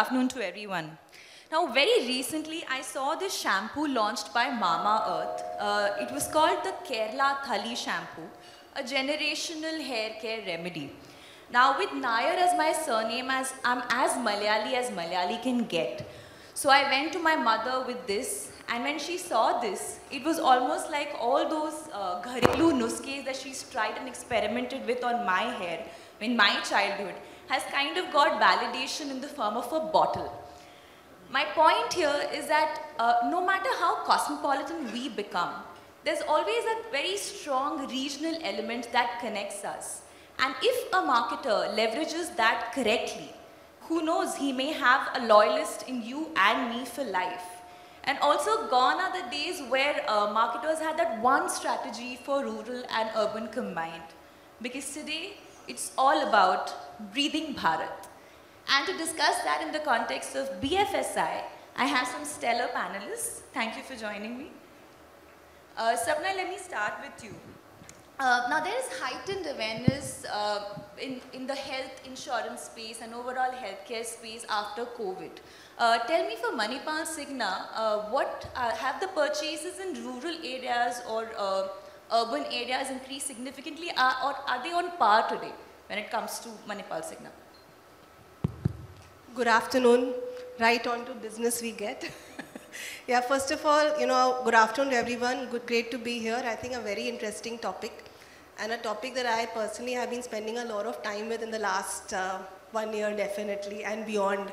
afternoon to everyone. Now, very recently, I saw this shampoo launched by Mama Earth. Uh, it was called the Kerala Thali shampoo, a generational hair care remedy. Now, with Nair as my surname, as I'm as Malayali as Malayali can get. So I went to my mother with this, and when she saw this, it was almost like all those uh, gharilu nuskes that she's tried and experimented with on my hair in my childhood has kind of got validation in the form of a bottle. My point here is that uh, no matter how cosmopolitan we become, there's always a very strong regional element that connects us. And if a marketer leverages that correctly, who knows, he may have a loyalist in you and me for life. And also gone are the days where uh, marketers had that one strategy for rural and urban combined. Because today, it's all about breathing Bharat. And to discuss that in the context of BFSI, I have some stellar panelists. Thank you for joining me. Uh, Sapna, let me start with you. Uh, now, there is heightened awareness uh, in, in the health insurance space and overall healthcare space after COVID. Uh, tell me for Manipal Cigna, uh, what uh, have the purchases in rural areas or uh, urban areas increased significantly or are they on par today when it comes to Manipal Cigna? Good afternoon. Right on to business we get. yeah, first of all, you know, good afternoon to everyone. Good, great to be here. I think a very interesting topic and a topic that I personally have been spending a lot of time with in the last uh, one year definitely and beyond.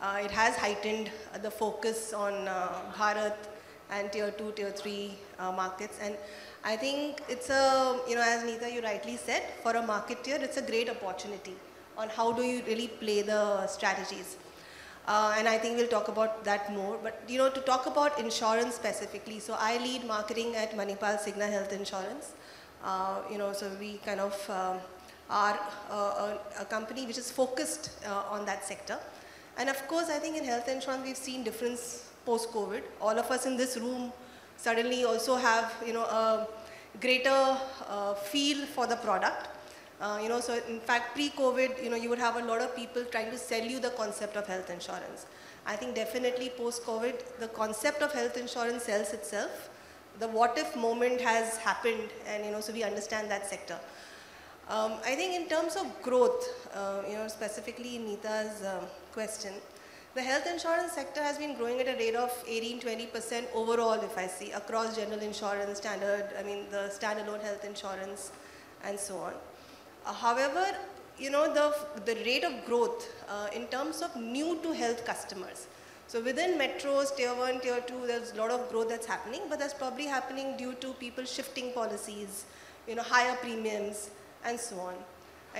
Uh, it has heightened uh, the focus on uh, Bharat and tier 2, tier 3 uh, markets and I think it's a, you know, as Neeta you rightly said, for a marketeer it's a great opportunity on how do you really play the strategies. Uh, and I think we'll talk about that more. But, you know, to talk about insurance specifically, so I lead marketing at Manipal Cigna Health Insurance. Uh, you know, so we kind of um, are a, a, company which is focused uh, on that sector. And of course, I think in health insurance, we've seen difference post-COVID. All of us in this room suddenly also have, you know, a greater uh, feel for the product. Uh, you know, so in fact, pre-COVID, you know, you would have a lot of people trying to sell you the concept of health insurance. I think definitely post-COVID, the concept of health insurance sells itself. The what if moment has happened and, you know, so we understand that sector. Um, I think in terms of growth, uh, you know, specifically Neeta's uh, question, the health insurance sector has been growing at a rate of 18-20% overall, if I see, across general insurance, standard, I mean, the standalone health insurance, and so on. Uh, however, you know, the, the rate of growth uh, in terms of new to health customers. So within metros, tier one, tier two, there's a lot of growth that's happening, but that's probably happening due to people shifting policies, you know, higher premiums, and so on.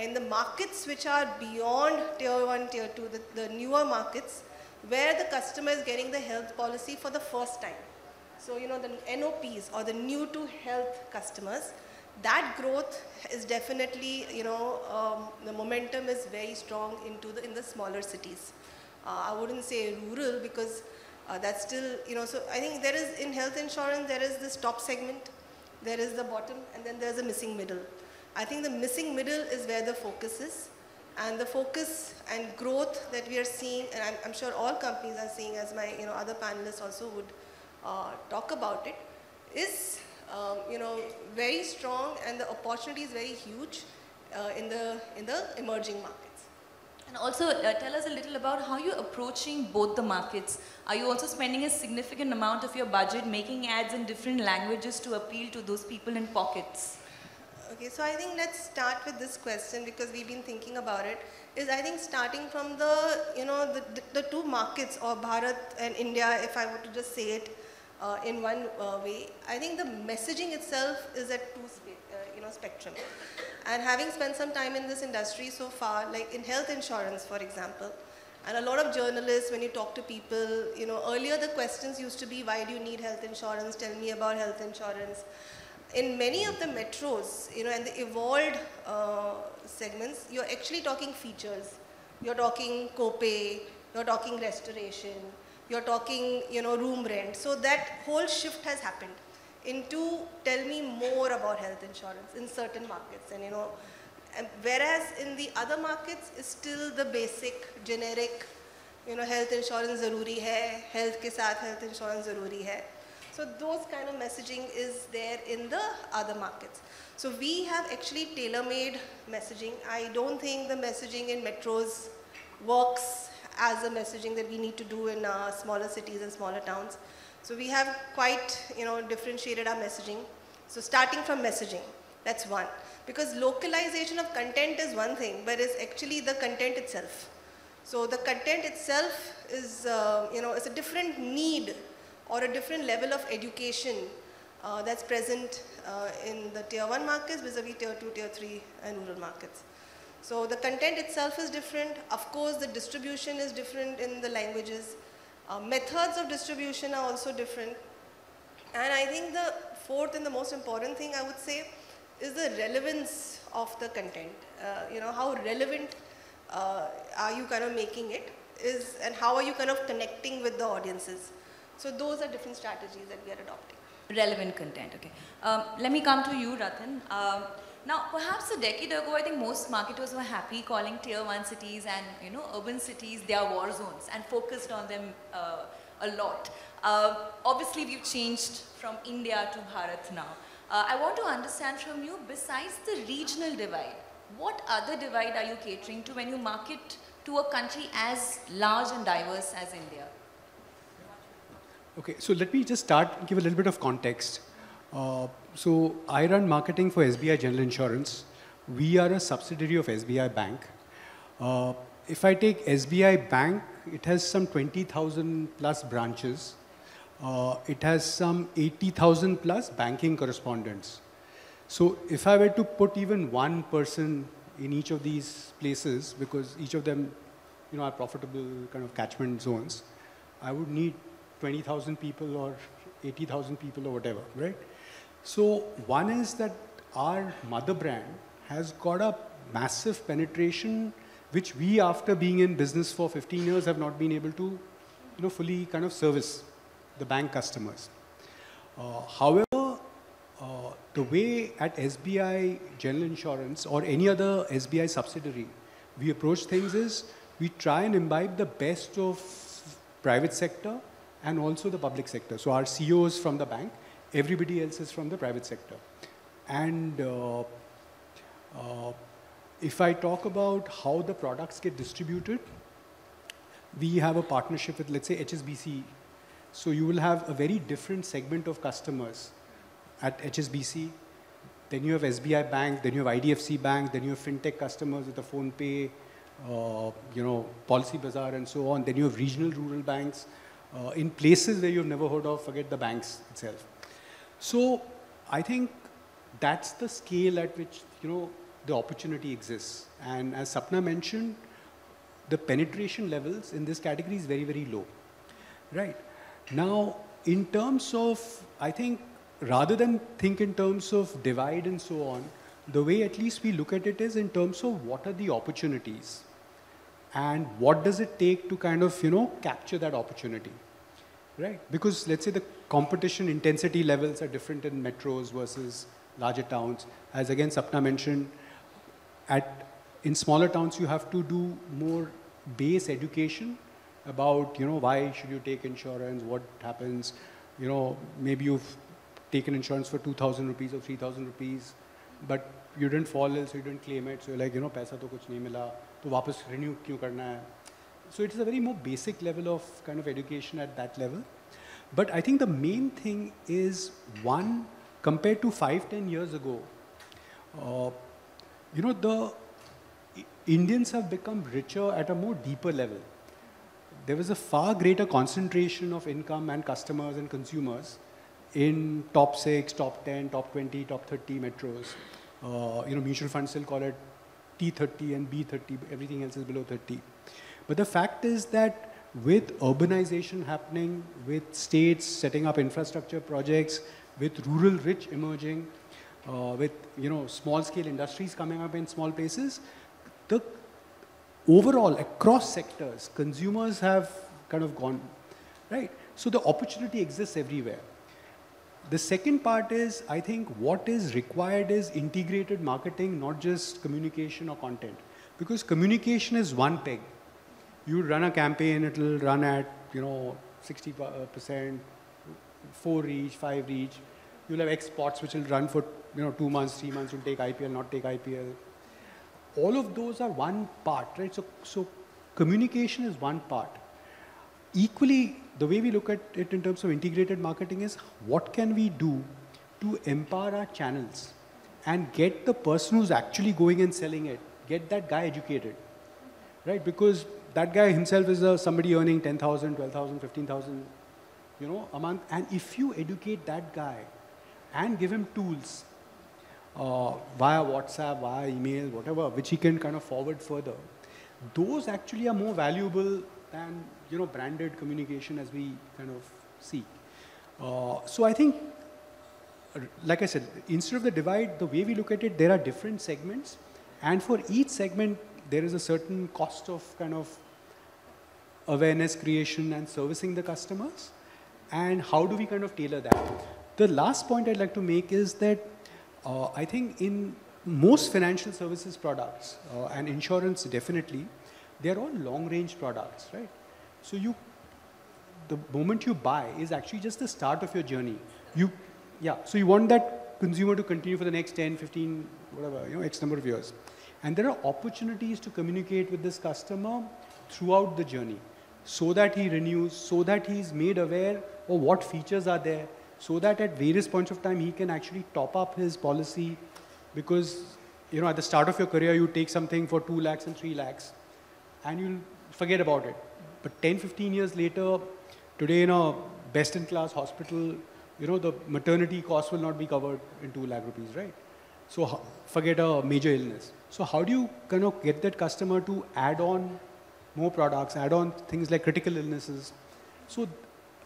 In the markets which are beyond tier one, tier two, the, the newer markets, where the customer is getting the health policy for the first time. So, you know, the NOPs or the new to health customers, that growth is definitely, you know, um, the momentum is very strong into the, in the smaller cities. Uh, I wouldn't say rural because uh, that's still, you know, so I think there is, in health insurance, there is this top segment, there is the bottom, and then there's a missing middle. I think the missing middle is where the focus is. And the focus and growth that we are seeing, and I'm, I'm sure all companies are seeing, as my you know, other panelists also would uh, talk about it, is um, you know, very strong and the opportunity is very huge uh, in, the, in the emerging markets. And also uh, tell us a little about how you're approaching both the markets. Are you also spending a significant amount of your budget making ads in different languages to appeal to those people in pockets? Okay, so I think let's start with this question because we've been thinking about it. Is I think starting from the, you know, the, the, the two markets or Bharat and India, if I were to just say it, uh, in one uh, way. I think the messaging itself is at two uh, you know, spectrum. And having spent some time in this industry so far, like in health insurance, for example, and a lot of journalists, when you talk to people, you know, earlier the questions used to be, why do you need health insurance? Tell me about health insurance. In many of the metros, you know, and the evolved uh, segments, you're actually talking features. You're talking copay, you're talking restoration, you're talking, you know, room rent. So that whole shift has happened into tell me more about health insurance in certain markets. And, you know, whereas in the other markets, it's still the basic, generic, you know health insurance zaruri hai health ke sath health insurance zaruri hai so those kind of messaging is there in the other markets. So we have actually tailor made messaging. I don't think the messaging in metros works as a messaging that we need to do in uh, smaller cities and smaller towns. So we have quite you know differentiated our messaging. So starting from messaging that's one. Because localization of content is one thing but it's actually the content itself. So the content itself is, uh, you know, it's a different need or a different level of education uh, that's present uh, in the tier 1 markets vis-a-vis tier 2, tier 3 and rural markets. So the content itself is different. Of course, the distribution is different in the languages. Uh, methods of distribution are also different. And I think the fourth and the most important thing I would say is the relevance of the content. Uh, you know, how relevant uh, are you kind of making it is and how are you kind of connecting with the audiences so those are different strategies that we are adopting. Relevant content okay. Um, let me come to you Rathin um, now perhaps a decade ago I think most marketers were happy calling tier 1 cities and you know urban cities their war zones and focused on them uh, a lot. Uh, obviously we've changed from India to Bharat now. Uh, I want to understand from you besides the regional divide what other divide are you catering to when you market to a country as large and diverse as India? Okay, so let me just start, give a little bit of context. Uh, so I run marketing for SBI General Insurance. We are a subsidiary of SBI Bank. Uh, if I take SBI Bank, it has some 20,000 plus branches. Uh, it has some 80,000 plus banking correspondents. So if I were to put even one person in each of these places, because each of them you know, are profitable kind of catchment zones, I would need 20,000 people or 80,000 people or whatever, right? So one is that our mother brand has got a massive penetration, which we, after being in business for 15 years, have not been able to, you know, fully kind of service the bank customers. Uh, however, uh, the way at SBI General Insurance or any other SBI subsidiary, we approach things is we try and imbibe the best of private sector and also the public sector. So our CEOs from the bank, everybody else is from the private sector. And uh, uh, if I talk about how the products get distributed, we have a partnership with, let's say, HSBC. So you will have a very different segment of customers at HSBC. Then you have SBI Bank, then you have IDFC Bank, then you have fintech customers with the PhonePe, uh, you know, Policy Bazaar and so on. Then you have regional rural banks uh, in places where you've never heard of, forget the banks itself. So I think that's the scale at which, you know, the opportunity exists. And as Sapna mentioned, the penetration levels in this category is very, very low, right? Now, in terms of, I think rather than think in terms of divide and so on, the way at least we look at it is in terms of what are the opportunities and what does it take to kind of, you know, capture that opportunity, right? Because let's say the competition intensity levels are different in metros versus larger towns. As again Sapna mentioned, at, in smaller towns you have to do more base education about, you know, why should you take insurance, what happens, you know, maybe you've taken insurance for 2000 rupees or 3000 rupees but you didn't fall ill so you didn't claim it. So you're like you know paisa to kuch nahi mila so it is a very more basic level of kind of education at that level. But i think the main thing is one compared to 5 10 years ago uh, you know the indians have become richer at a more deeper level. There was a far greater concentration of income and customers and consumers in top 6, top 10, top 20, top 30 metros. Uh, you know, mutual funds still call it T30 and B30, everything else is below 30. But the fact is that with urbanization happening, with states setting up infrastructure projects, with rural rich emerging, uh, with you know small scale industries coming up in small places, the overall across sectors, consumers have kind of gone, right? So the opportunity exists everywhere. The second part is, I think what is required is integrated marketing, not just communication or content. Because communication is one peg. You run a campaign, it'll run at, you know, 60%, uh, four reach, five reach. You'll have X spots which will run for, you know, two months, three months, you'll take IPL, not take IPL. All of those are one part, right? So, so communication is one part. Equally, the way we look at it in terms of integrated marketing is what can we do to empower our channels and get the person who's actually going and selling it, get that guy educated, right? Because that guy himself is a, somebody earning 10,000, 12,000, 15,000, you know, a month. And if you educate that guy and give him tools uh, via WhatsApp, via email, whatever, which he can kind of forward further, those actually are more valuable than, you know, branded communication as we kind of see. Uh, so I think like I said, instead of the divide, the way we look at it, there are different segments. And for each segment, there is a certain cost of kind of awareness creation and servicing the customers. And how do we kind of tailor that? The last point I'd like to make is that uh, I think in most financial services products uh, and insurance definitely, they're all long range products, right? So you, the moment you buy is actually just the start of your journey. You yeah, so you want that consumer to continue for the next 10, 15, whatever, you know, X number of years. And there are opportunities to communicate with this customer throughout the journey so that he renews, so that he's made aware of what features are there, so that at various points of time he can actually top up his policy because, you know, at the start of your career you take something for 2 lakhs and 3 lakhs and you'll forget about it. But 10, 15 years later, today in a best in class hospital, you know, the maternity cost will not be covered in 2 lakh rupees, right? So forget a major illness. So how do you kind of get that customer to add on more products, add on things like critical illnesses? So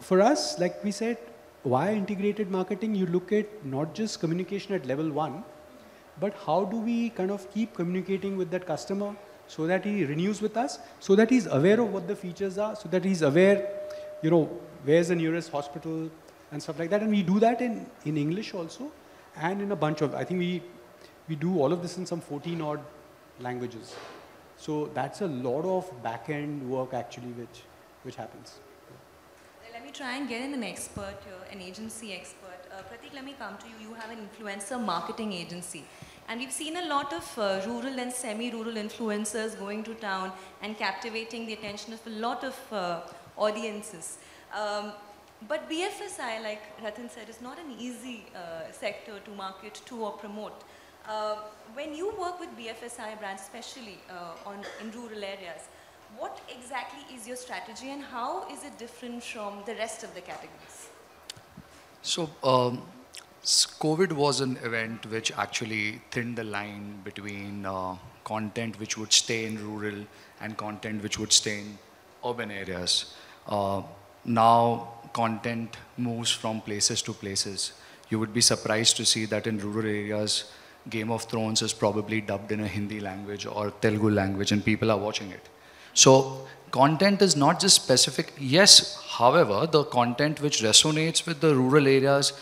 for us, like we said, why integrated marketing? You look at not just communication at level one, but how do we kind of keep communicating with that customer so that he renews with us, so that he's aware of what the features are, so that he's aware, you know, where's the nearest hospital, and stuff like that. And we do that in, in English also and in a bunch of, I think we, we do all of this in some 14 odd languages. So that's a lot of back-end work actually which, which happens. Let me try and get in an expert here, an agency expert. Uh, Pratik, let me come to you. You have an influencer marketing agency. And we've seen a lot of uh, rural and semi-rural influencers going to town and captivating the attention of a lot of uh, audiences. Um, but BFSI, like Rathin said, is not an easy uh, sector to market to or promote. Uh, when you work with BFSI brands, especially uh, on, in rural areas, what exactly is your strategy and how is it different from the rest of the categories? So, um, COVID was an event which actually thinned the line between uh, content which would stay in rural and content which would stay in urban areas. Uh, now content moves from places to places. You would be surprised to see that in rural areas, Game of Thrones is probably dubbed in a Hindi language or Telugu language and people are watching it. So content is not just specific. Yes, however, the content which resonates with the rural areas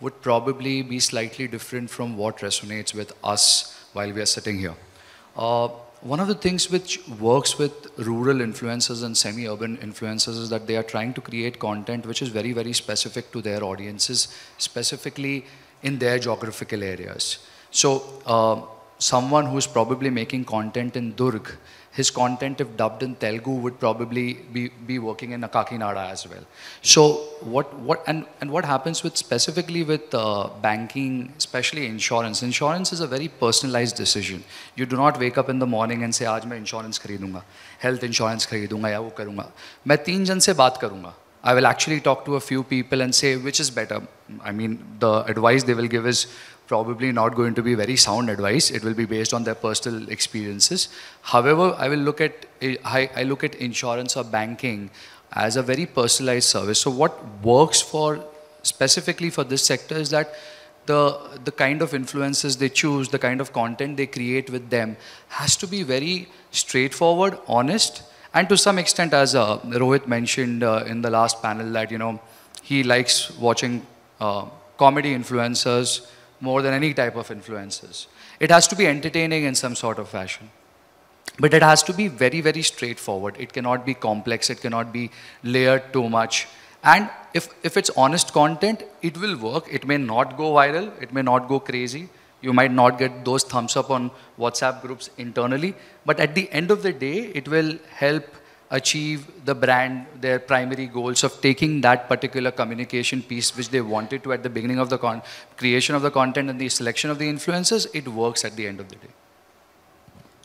would probably be slightly different from what resonates with us while we are sitting here. Uh, one of the things which works with rural influencers and semi-urban influencers is that they are trying to create content which is very, very specific to their audiences, specifically in their geographical areas. So uh, someone who's probably making content in Durg his content, if dubbed in Telugu, would probably be, be working in Kakinada as well. So what, what, and, and what happens with specifically with uh, banking, especially insurance, insurance is a very personalized decision. You do not wake up in the morning and say, आज मैं insurance खरीदूंगा, health insurance खरीदूंगा या वो करूंगा. मैं तीन जन से बात करूंगा. I will actually talk to a few people and say which is better. I mean, the advice they will give is probably not going to be very sound advice. It will be based on their personal experiences. However, I will look at I, look at insurance or banking as a very personalized service. So what works for specifically for this sector is that the the kind of influences they choose, the kind of content they create with them has to be very straightforward, honest, and to some extent, as uh, Rohit mentioned uh, in the last panel, that you know he likes watching uh, comedy influencers more than any type of influences. It has to be entertaining in some sort of fashion. but it has to be very, very straightforward. It cannot be complex. It cannot be layered too much. And if, if it's honest content, it will work. It may not go viral. It may not go crazy. You might not get those thumbs up on WhatsApp groups internally. But at the end of the day, it will help achieve the brand, their primary goals of taking that particular communication piece which they wanted to at the beginning of the creation of the content and the selection of the influencers, it works at the end of the day.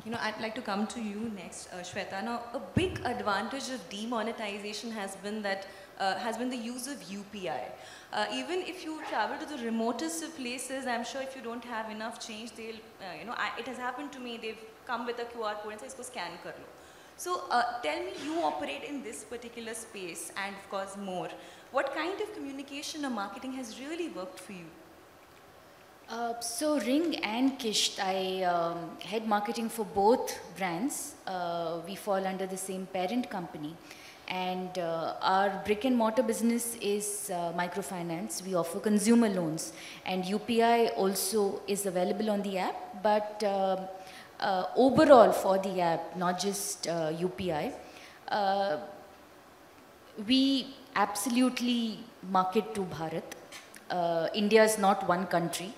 You know, I'd like to come to you next, uh, Shweta. Now, a big advantage of demonetization has been that uh, has been the use of UPI. Uh, even if you travel to the remotest of places, I'm sure if you don't have enough change, they'll, uh, you know, I, it has happened to me. They've come with a QR code and say, "Isko scan kar lo." So, uh, tell me, you operate in this particular space, and of course more. What kind of communication or marketing has really worked for you? Uh, so Ring and Kisht, I um, head marketing for both brands. Uh, we fall under the same parent company. And uh, our brick and mortar business is uh, microfinance. We offer consumer loans. And UPI also is available on the app. But um, uh, overall for the app, not just UPI, we absolutely market to Bharat. India is not one country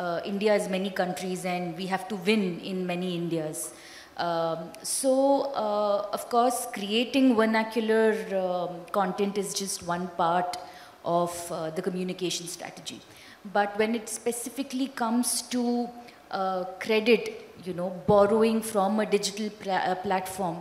uh, India is many countries and we have to win in many Indias. Um, so, uh, of course, creating vernacular um, content is just one part of uh, the communication strategy. But when it specifically comes to uh, credit, you know, borrowing from a digital uh, platform,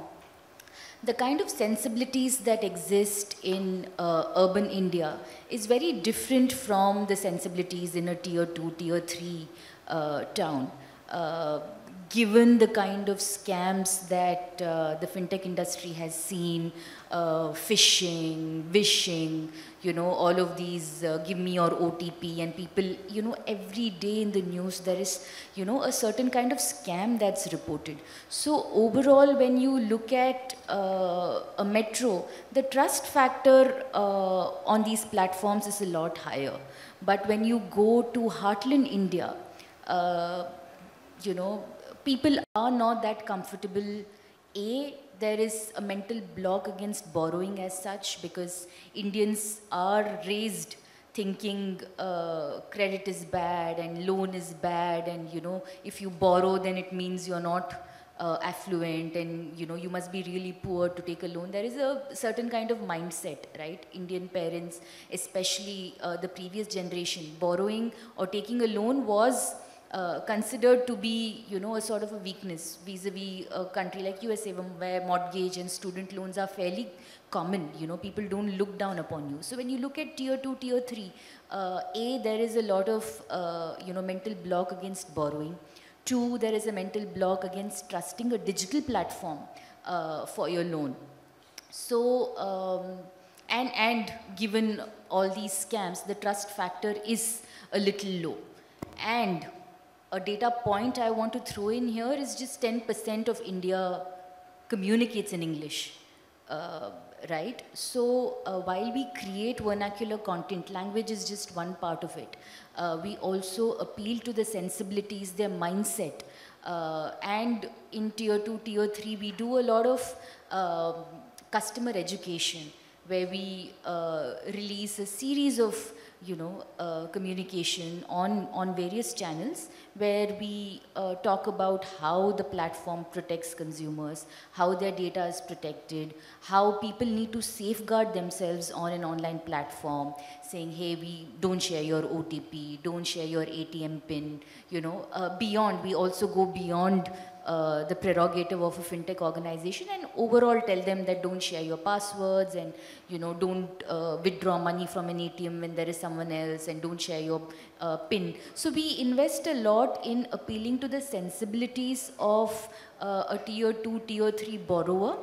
the kind of sensibilities that exist in uh, urban India is very different from the sensibilities in a tier 2, tier 3 uh, town. Uh, given the kind of scams that uh, the fintech industry has seen, uh, phishing, vishing, you know, all of these, uh, give me your OTP, and people, you know, every day in the news there is, you know, a certain kind of scam that's reported. So overall, when you look at uh, a metro, the trust factor uh, on these platforms is a lot higher. But when you go to heartland India, uh, you know, people are not that comfortable. A, there is a mental block against borrowing as such because Indians are raised thinking uh, credit is bad and loan is bad and you know if you borrow then it means you're not uh, affluent and you know you must be really poor to take a loan. There is a certain kind of mindset right? Indian parents especially uh, the previous generation borrowing or taking a loan was uh, considered to be, you know, a sort of a weakness vis-a-vis -vis a country like USA where mortgage and student loans are fairly common, you know, people don't look down upon you. So when you look at tier 2, tier 3, uh, A, there is a lot of, uh, you know, mental block against borrowing. Two, there is a mental block against trusting a digital platform uh, for your loan. So, um, and, and given all these scams, the trust factor is a little low. And a data point I want to throw in here is just 10% of India communicates in English, uh, right? So uh, while we create vernacular content, language is just one part of it. Uh, we also appeal to the sensibilities, their mindset. Uh, and in tier two, tier three, we do a lot of um, customer education where we uh, release a series of you know, uh, communication on, on various channels where we uh, talk about how the platform protects consumers, how their data is protected, how people need to safeguard themselves on an online platform, saying, hey, we don't share your OTP, don't share your ATM pin, you know, uh, beyond, we also go beyond uh, the prerogative of a fintech organization and overall tell them that don't share your passwords and you know don't uh, withdraw money from an ATM when there is someone else and don't share your uh, pin. So we invest a lot in appealing to the sensibilities of uh, a tier 2, tier 3 borrower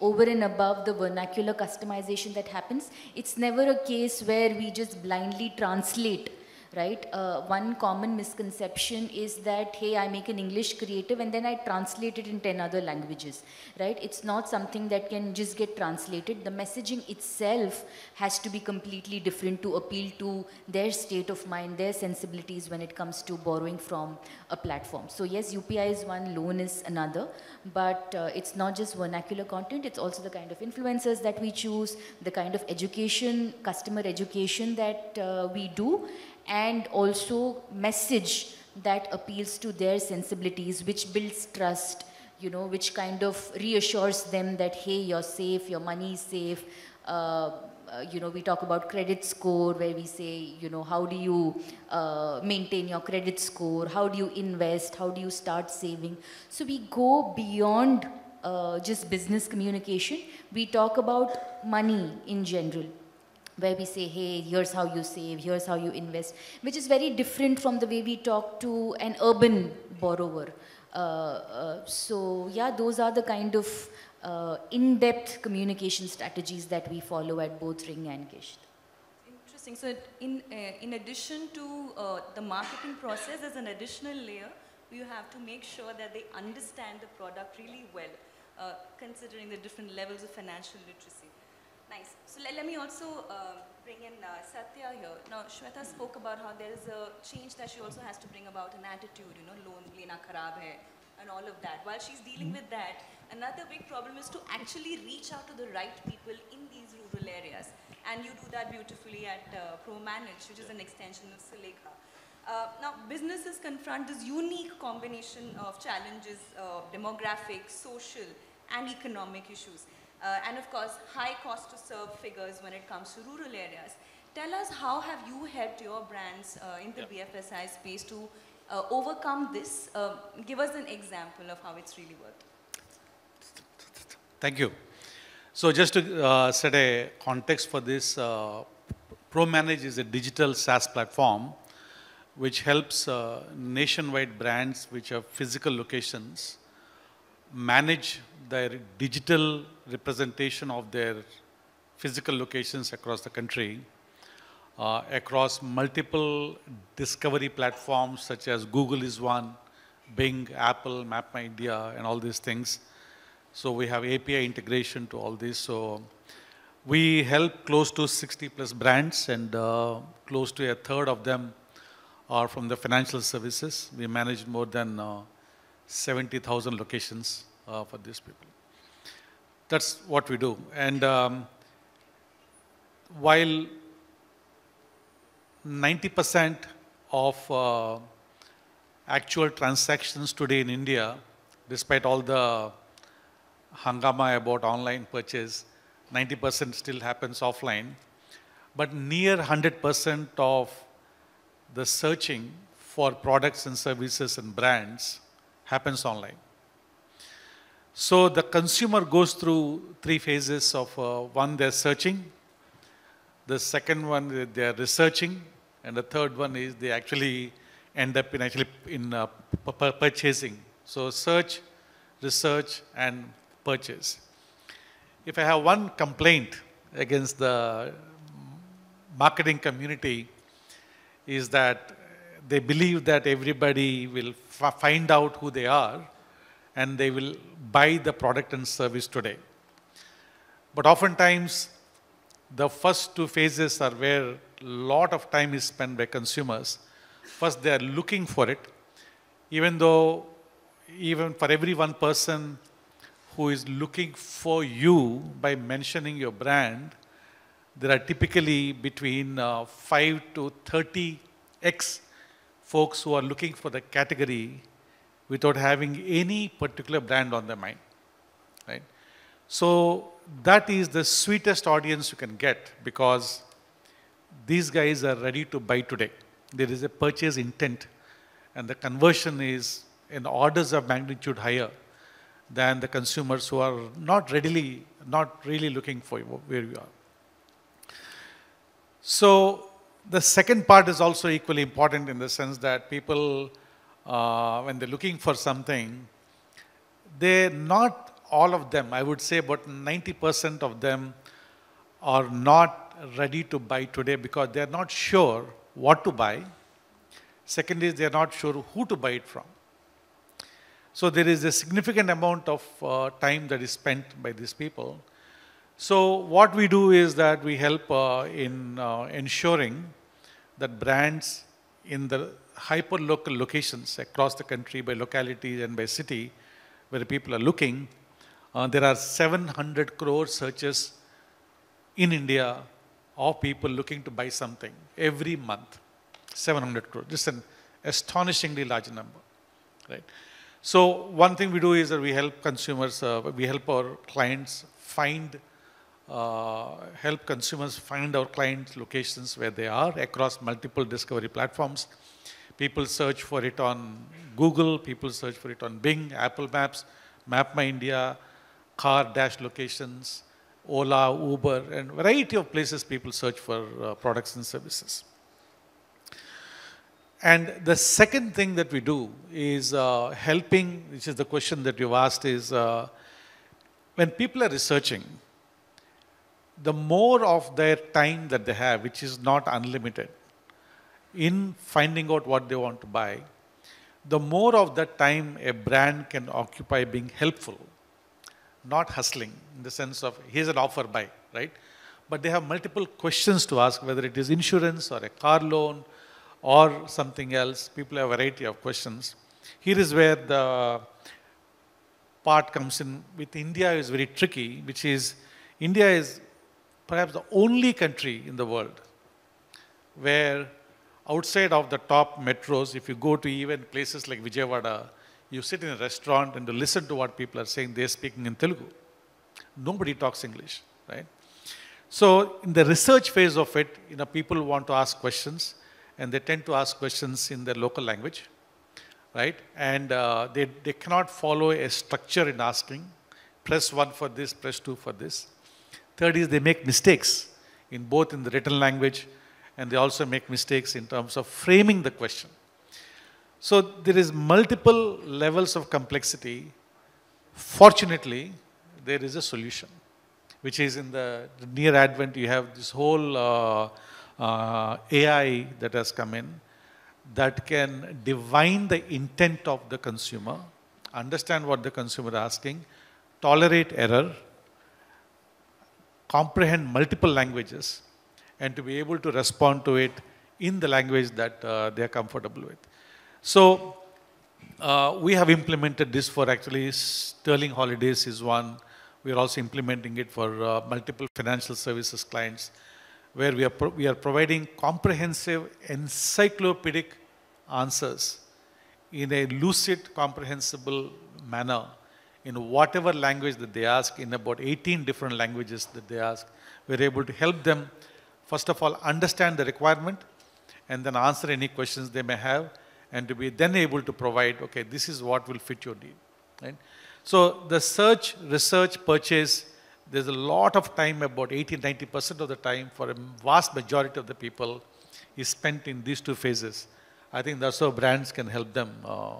over and above the vernacular customization that happens. It's never a case where we just blindly translate right? Uh, one common misconception is that, hey, I make an English creative and then I translate it in 10 other languages, right? It's not something that can just get translated. The messaging itself has to be completely different to appeal to their state of mind, their sensibilities when it comes to borrowing from a platform. So yes, UPI is one, loan is another, but uh, it's not just vernacular content, it's also the kind of influencers that we choose, the kind of education, customer education that uh, we do, and also message that appeals to their sensibilities, which builds trust, you know, which kind of reassures them that, hey, you're safe, your money is safe. Uh, uh, you know, we talk about credit score where we say, you know, how do you uh, maintain your credit score? How do you invest? How do you start saving? So we go beyond uh, just business communication. We talk about money in general where we say, hey, here's how you save, here's how you invest, which is very different from the way we talk to an urban borrower. Uh, uh, so yeah, those are the kind of uh, in-depth communication strategies that we follow at both Ring and Kisht. Interesting. So in, uh, in addition to uh, the marketing process, as an additional layer, you have to make sure that they understand the product really well, uh, considering the different levels of financial literacy. Nice. So let, let me also uh, bring in uh, Satya here. Now, Shweta spoke about how there is a change that she also has to bring about an attitude, you know, loan lena kharab hai, and all of that. While she's dealing with that, another big problem is to actually reach out to the right people in these rural areas. And you do that beautifully at uh, ProManage, which is an extension of Sulekha. Uh, now, businesses confront this unique combination of challenges, uh, demographic, social, and economic issues. Uh, and of course, high cost to serve figures when it comes to rural areas. Tell us how have you helped your brands uh, in the yeah. BFSI space to uh, overcome this? Uh, give us an example of how it's really worked. Thank you. So just to uh, set a context for this, uh, ProManage is a digital SaaS platform which helps nationwide brands which have physical locations manage their digital representation of their physical locations across the country, uh, across multiple discovery platforms such as Google is one, Bing, Apple, MapMyIndia, and all these things. So we have API integration to all this. So we help close to 60 plus brands and uh, close to a third of them are from the financial services. We manage more than uh, 70,000 locations uh, for these people. That's what we do. And um, while 90% of uh, actual transactions today in India, despite all the hangama about online purchase, 90% still happens offline. But near 100% of the searching for products and services and brands happens online. So the consumer goes through three phases of uh, one, they're searching. The second one, they're researching. And the third one is they actually end up in actually in uh, purchasing. So search, research, and purchase. If I have one complaint against the marketing community is that they believe that everybody will find out who they are and they will buy the product and service today. But oftentimes, the first two phases are where a lot of time is spent by consumers. First, they are looking for it, even though, even for every one person who is looking for you by mentioning your brand, there are typically between uh, 5 to 30x folks who are looking for the category without having any particular brand on their mind, right? So that is the sweetest audience you can get because these guys are ready to buy today. There is a purchase intent and the conversion is in orders of magnitude higher than the consumers who are not readily, not really looking for where you are. So the second part is also equally important in the sense that people uh, when they're looking for something, they not all of them, I would say about 90% of them are not ready to buy today because they're not sure what to buy Second is they are not sure who to buy it from. So there is a significant amount of uh, time that is spent by these people. So what we do is that we help uh, in uh, ensuring that brands in the hyper local locations across the country by locality and by city where people are looking, uh, there are 700 crore searches in India of people looking to buy something every month. 700 crore. Just an astonishingly large number, right? So one thing we do is that we help consumers, uh, we help our clients find, uh, help consumers find our clients' locations where they are across multiple discovery platforms. People search for it on Google, people search for it on Bing, Apple Maps, Map My India, car dash locations, Ola, Uber, and variety of places people search for uh, products and services. And the second thing that we do is uh, helping, which is the question that you've asked, is uh, when people are researching, the more of their time that they have, which is not unlimited, in finding out what they want to buy, the more of that time a brand can occupy being helpful, not hustling in the sense of here's an offer buy, right? But they have multiple questions to ask, whether it is insurance or a car loan or something else. People have a variety of questions. Here is where the part comes in with India is very tricky, which is India is perhaps the only country in the world where outside of the top metros, if you go to even places like Vijayawada, you sit in a restaurant and to listen to what people are saying, they're speaking in Telugu. Nobody talks English, right? So in the research phase of it, you know, people want to ask questions and they tend to ask questions in their local language, right? And uh, they, they cannot follow a structure in asking. Press one for this, press two for this. Third is they make mistakes in both in the written language and they also make mistakes in terms of framing the question. So there is multiple levels of complexity. Fortunately, there is a solution, which is in the near advent, you have this whole uh, uh, AI that has come in that can divine the intent of the consumer, understand what the consumer is asking, tolerate error, comprehend multiple languages, and to be able to respond to it in the language that uh, they are comfortable with. So uh, we have implemented this for actually Sterling Holidays is one. We are also implementing it for uh, multiple financial services clients where we are, we are providing comprehensive encyclopedic answers in a lucid, comprehensible manner in whatever language that they ask, in about 18 different languages that they ask. We're able to help them, first of all, understand the requirement and then answer any questions they may have and to be then able to provide, okay, this is what will fit your need. Right? So the search, research, purchase there's a lot of time, about 80 90% of the time, for a vast majority of the people, is spent in these two phases. I think that's how brands can help them uh,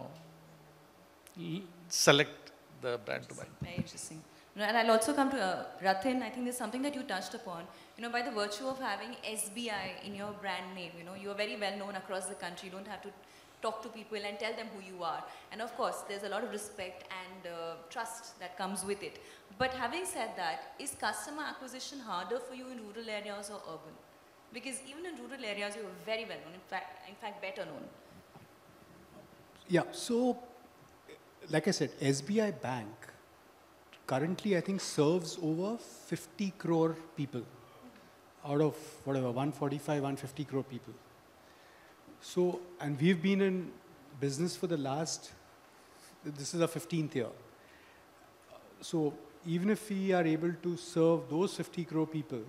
select the brand to buy. Very interesting. And I'll also come to uh, Rathin. I think there's something that you touched upon. You know, by the virtue of having SBI in your brand name, you know, you're very well known across the country. You don't have to talk to people and tell them who you are. And of course, there's a lot of respect and uh, trust that comes with it. But having said that, is customer acquisition harder for you in rural areas or urban? Because even in rural areas, you are very well known, in fact, in fact, better known. Yeah, so like I said, SBI Bank currently I think serves over 50 crore people out of whatever, 145, 150 crore people. So, and we've been in business for the last, this is our 15th year. So, even if we are able to serve those 50 crore people,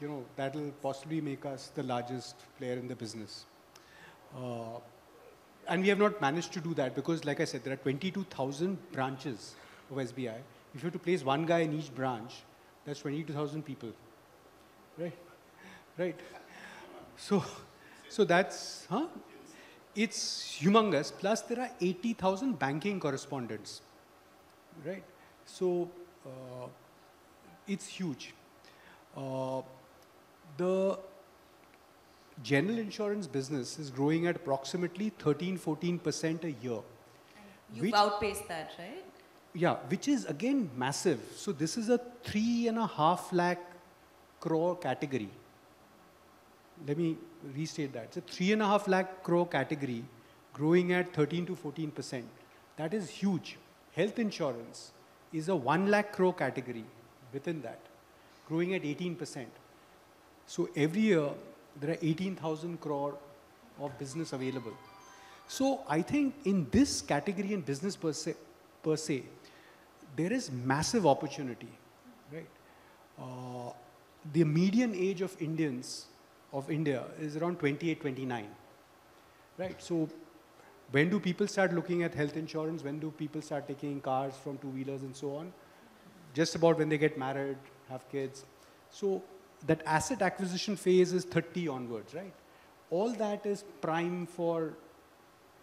you know, that'll possibly make us the largest player in the business. Uh, and we have not managed to do that because, like I said, there are 22,000 branches of SBI. If you have to place one guy in each branch, that's 22,000 people. Right? Right. So, so that's, huh? It's humongous. Plus, there are 80,000 banking correspondents. Right? So uh, it's huge. Uh, the general insurance business is growing at approximately 13, 14% a year. You've Which- outpaced that, right? Yeah, which is again massive. So this is a three and a half lakh crore category. Let me restate that. It's a three and a half lakh crore category growing at 13 to 14 percent. That is huge. Health insurance is a one lakh crore category within that, growing at 18 percent. So every year there are 18,000 crore of business available. So I think in this category in business per se, per se there is massive opportunity, right? Uh, the median age of Indians of India is around 28, 29, right? So when do people start looking at health insurance? When do people start taking cars from two wheelers and so on? Just about when they get married, have kids. So that asset acquisition phase is 30 onwards, right? All that is prime for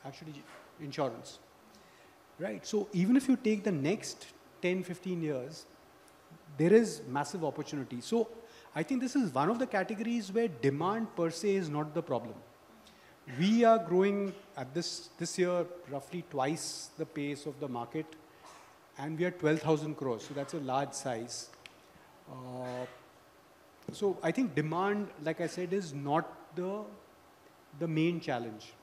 actually insurance, right? So even if you take the next 10, 15 years, there is massive opportunity. So I think this is one of the categories where demand per se is not the problem. We are growing at this, this year roughly twice the pace of the market and we are 12,000 crores, so that's a large size. Uh, so I think demand, like I said, is not the, the main challenge.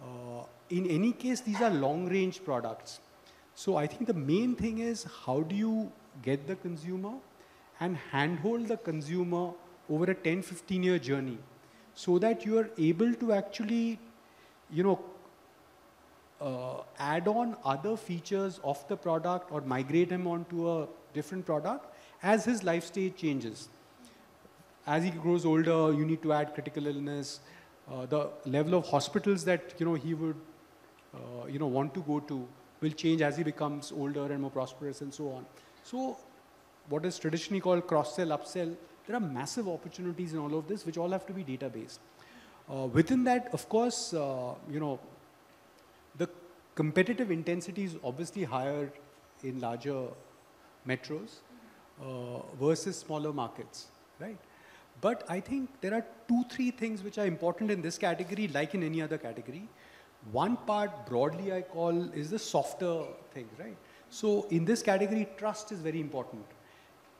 Uh, in any case, these are long range products. So I think the main thing is how do you get the consumer and handhold the consumer over a 10, 15 year journey so that you are able to actually, you know, uh, add on other features of the product or migrate him onto a different product as his life stage changes. As he grows older, you need to add critical illness, uh, the level of hospitals that you know he would uh, you know want to go to will change as he becomes older and more prosperous and so on. So, what is traditionally called cross sell, upsell, there are massive opportunities in all of this, which all have to be data based. Uh, within that, of course, uh, you know, the competitive intensity is obviously higher in larger metros uh, versus smaller markets, right? But I think there are two, three things which are important in this category, like in any other category. One part broadly I call is the softer thing, right? So in this category, trust is very important.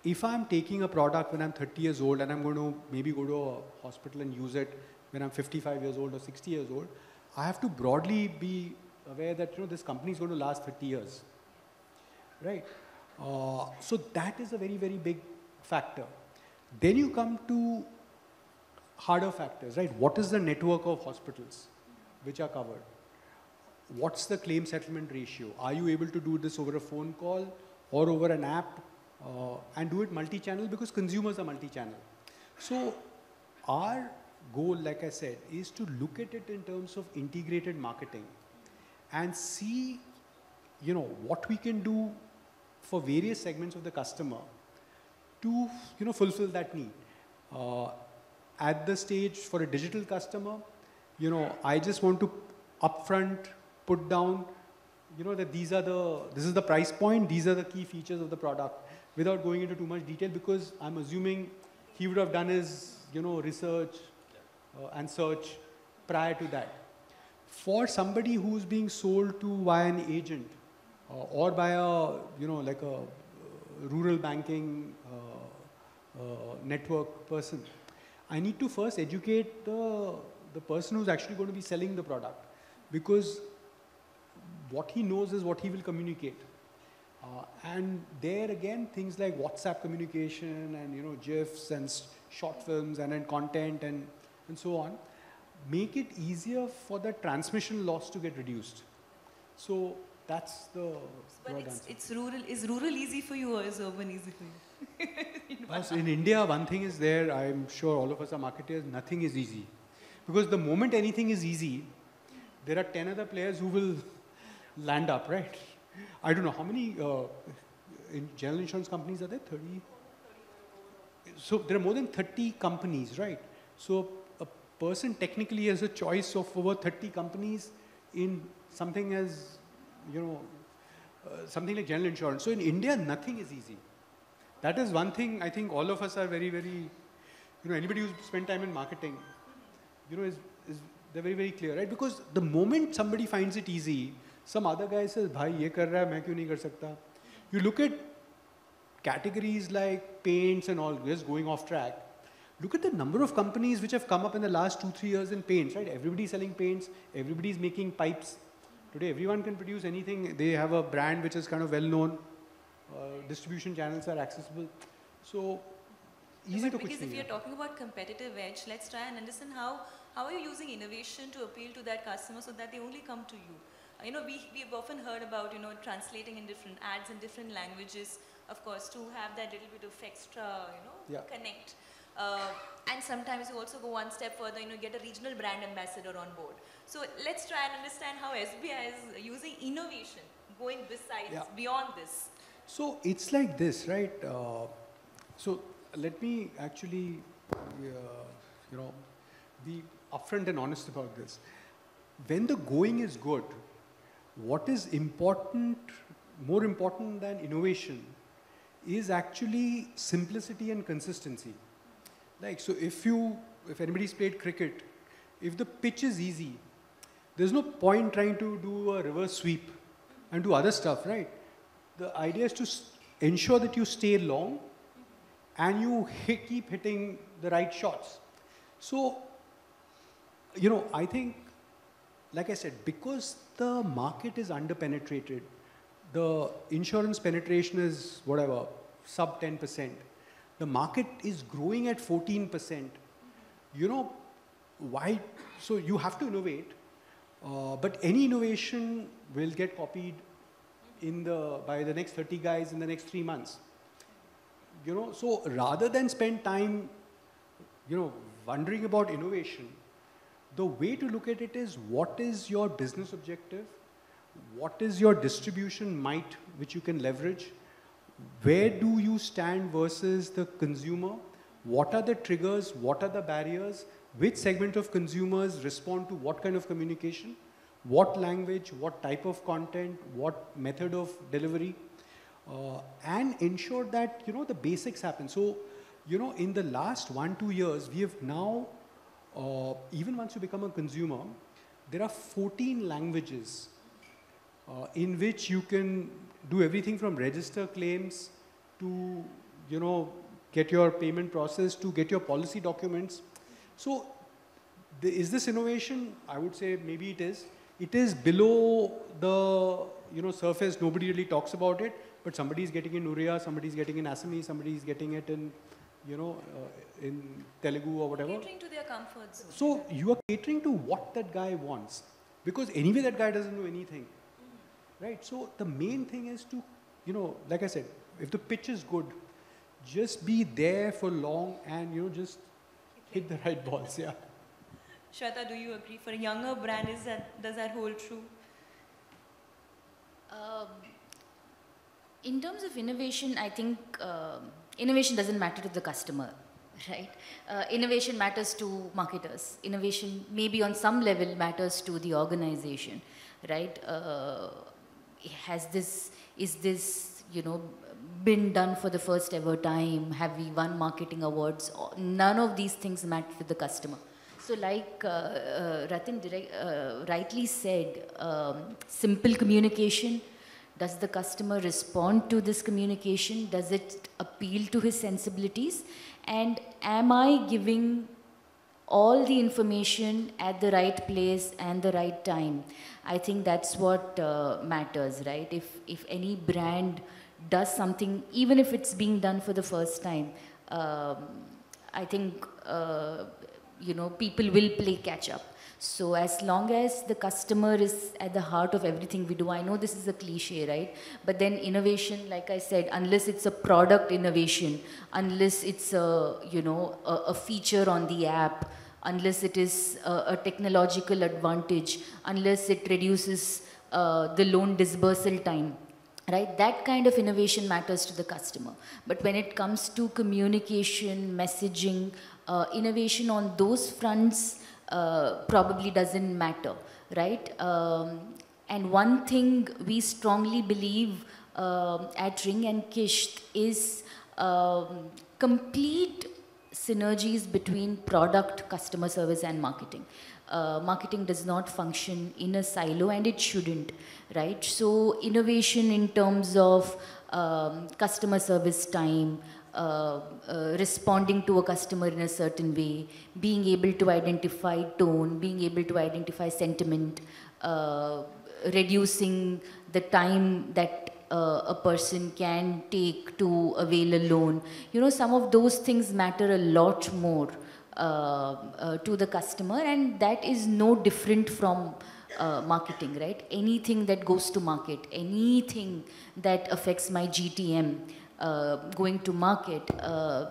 If I'm taking a product when I'm 30 years old and I'm going to maybe go to a hospital and use it when I'm 55 years old or 60 years old, I have to broadly be aware that you know this company is going to last 30 years, right? Uh, so that is a very very big factor. Then you come to harder factors, right? What is the network of hospitals which are covered? What's the claim settlement ratio? Are you able to do this over a phone call or over an app uh, and do it multi-channel because consumers are multi-channel. So our goal, like I said, is to look at it in terms of integrated marketing and see, you know, what we can do for various segments of the customer to, you know, fulfill that need. Uh, at the stage for a digital customer, you know, I just want to upfront put down, you know, that these are the, this is the price point, these are the key features of the product without going into too much detail because I'm assuming he would have done his, you know, research uh, and search prior to that. For somebody who's being sold to by an agent uh, or by a, you know, like a rural banking uh, uh, network person, I need to first educate the, the person who's actually going to be selling the product because what he knows is what he will communicate. Uh, and there again, things like WhatsApp communication and you know GIFs and short films and content and, and so on, make it easier for the transmission loss to get reduced. So that's the But broad it's, answer. it's rural. Is rural easy for you or is urban easy for you? Plus, in India, one thing is there, I'm sure all of us are marketers, nothing is easy. Because the moment anything is easy, there are 10 other players who will land up, right? I don't know, how many uh, in general insurance companies are there? 30? So there are more than 30 companies, right? So a person technically has a choice of over 30 companies in something as, you know, uh, something like general insurance. So in India, nothing is easy. That is one thing I think all of us are very, very, you know, anybody who's spent time in marketing, you know, is, is they're very, very clear, right? Because the moment somebody finds it easy, some other guy says, bhai, ye kar raha hai, main kyun nahi kar sakta? You look at categories like paints and all, just going off track. Look at the number of companies which have come up in the last two, three years in paints, right? Everybody's selling paints, everybody's making pipes. Today, everyone can produce anything. They have a brand which is kind of well known. Uh, distribution channels are accessible. So, easy But to because if you're talking about competitive edge, let's try and understand how, how are you using innovation to appeal to that customer so that they only come to you? Uh, You know, we, we've often heard about, you know, translating in different ads in different languages, of course, to have that little bit of extra, you know, Yeah. connect. Uh, and sometimes you also go one step further, you know, get a regional brand ambassador on board. So let's try and understand how SBI is using innovation, going besides, Yeah. beyond this. So it's like this, right? Uh, so let me actually, uh, you know, be upfront and honest about this. When the going is good, what is important, more important than innovation, is actually simplicity and consistency. Like, so if you, if anybody's played cricket, if the pitch is easy, there's no point trying to do a reverse sweep and do other stuff, right? The idea is to ensure that you stay long and you hit, keep hitting the right shots. So, you know, I think, like I said, because the market is underpenetrated, the insurance penetration is whatever, sub 10%. The market is growing at 14%. You know, why? So you have to innovate, uh, but any innovation will get copied in the by the next 30 guys in the next three months. You know, so rather than spend time, you know, wondering about innovation, the way to look at it is what is your business objective, what is your distribution might which you can leverage, where do you stand versus the consumer, what are the triggers, what are the barriers, which segment of consumers respond to what kind of communication, what language, what type of content, what method of delivery, uh, and ensure that you know the basics happen. So, you know, in the last one two years, we have now, uh, even once you become a consumer, there are 14 languages uh, in which you can do everything from register claims to, you know, get your payment process to get your policy documents. So, the, is this innovation? I would say maybe it is. It is below the, you know, surface. Nobody really talks about it, but somebody is getting in Uriya, somebody is getting in Assamese, somebody is getting it in, you know, uh, in Telugu or whatever. Catering to their comfort zone. So you are catering to what that guy wants. Because anyway, that guy doesn't know anything. Right? So the main thing is to, you know, like I said, if the pitch is good, just be there for long and, you know, just hit the right balls. Yeah. Shweta, do you agree? For a younger brand, is that, does that hold true? Um, in terms of innovation, I think um innovation doesn't matter to the customer, right? Uh, innovation matters to marketers. Innovation, maybe on some level, matters to the organization, right? Uh, has this, is this, you know, been done for the first ever time? Have we won marketing awards? None of these things matter to the customer. So, like uh, uh, Rathin direct, uh, rightly said, um, simple communication. Does the customer respond to this communication? Does it appeal to his sensibilities? And am I giving all the information at the right place and the right time? I think that's what uh, matters, right? If, if any brand does something, even if it's being done for the first time, um, I think uh, you know people will play catch up. So as long as the customer is at the heart of everything we do, I know this is a cliche, right? But then innovation, like I said, unless it's a product innovation, unless it's a you know a, a feature on the app, unless it is a, a technological advantage, unless it reduces uh, the loan disbursal time, right? That kind of innovation matters to the customer. But when it comes to communication messaging uh, innovation on those fronts uh, probably doesn't matter. Right? Um, and one thing we strongly believe um, at ring and Kisht is um, complete synergies between product, customer service, and marketing. Uh, marketing does not function in a silo and it shouldn't, right? So, innovation in terms of um, customer service time, uh, uh, responding to a customer in a certain way, being able to identify tone, being able to identify sentiment, uh, reducing the time that uh, a person can take to avail a loan. You know, some of those things matter a lot more to the customer, and that is no different from uh, marketing, right? Anything that goes to market, anything that affects my GTM uh, going to market, uh,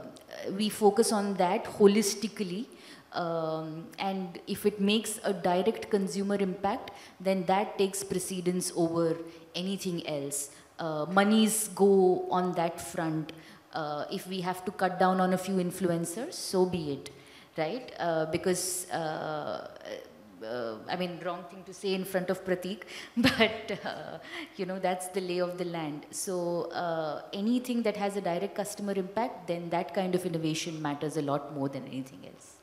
we focus on that holistically. Um, and if it makes a direct consumer impact, then that takes precedence over anything else. Uh, monies go on that front. Uh, if we have to cut down on a few influencers, so be it, right? Uh, because uh, uh, I mean, wrong thing to say in front of Pratik, but uh, you know, that's the lay of the land. So anything that has a direct customer impact, then that kind of innovation matters a lot more than anything else.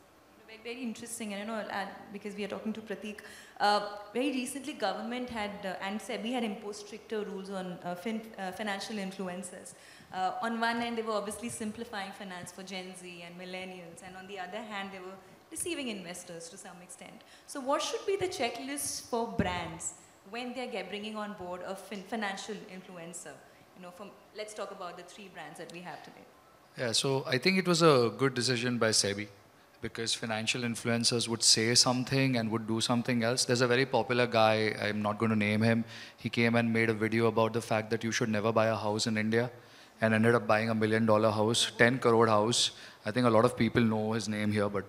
Very, interesting, and you know, and because we are talking to Pratik, uh, very recently government had uh, and SEBI had imposed stricter rules on uh, fin- financial influencers. Uh, on one end, they were obviously simplifying finance for Gen Z and millennials, and on the other hand, they were deceiving investors to some extent. So, what should be the checklist for brands when they are bringing on board a fin- financial influencer? You know, from let's talk about the three brands that we have today. Yeah, so I think it was a good decision by SEBI because financial influencers would say something and would do something else. There's a very popular guy, I'm not going to name him. He came and made a video about the fact that you should never buy a house in India and ended up buying a million dollar house, 10 crore house. I think a lot of people know his name here, but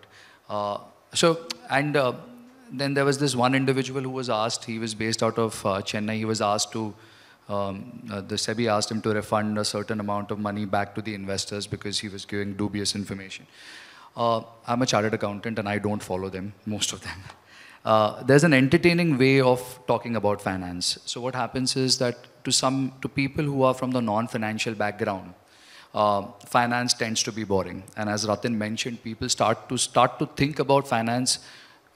uh, so, and uh, then there was this one individual who was asked, he was based out of uh, Chennai, he was asked to um, uh, the SEBI asked him to refund a certain amount of money back to the investors because he was giving dubious information. Uh, I'm a chartered accountant and I don't follow them, most of them. Uh, there's an entertaining way of talking about finance. So what happens is that to some, to people who are from the non-financial background, uh, finance tends to be boring. And as Rathin mentioned, people start to start to think about finance